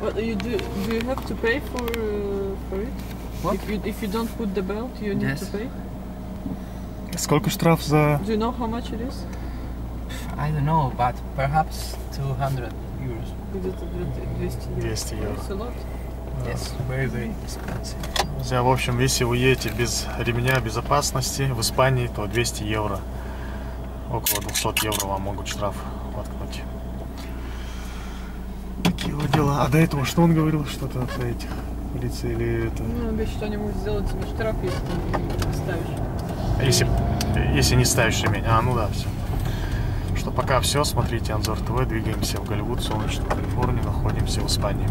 But you do, do you have to pay for uh, for it? What? If you if you don't put the belt, you need Yes. to pay. Сколько штраф за... Do you know how much it is? I don't know, but perhaps 200 euros. Где-то 200 евро. 200 евро. It's a lot. Yes, very, very expensive. Друзья, в общем, если вы едете без ремня безопасности в Испании, то 200 евро. Около 200 евро вам могут штраф воткнуть. Вот дела. А до этого что он говорил? Что-то от этих полиции или это... Ну, обещать, что они могут сделать тебе штраф, если ты не ставишь. Если, если не ставишь ремень. А, ну да, все. Что пока все. Смотрите Анзор ТВ. Двигаемся в Голливуд, солнечную Калифорнию. Находимся в Испании.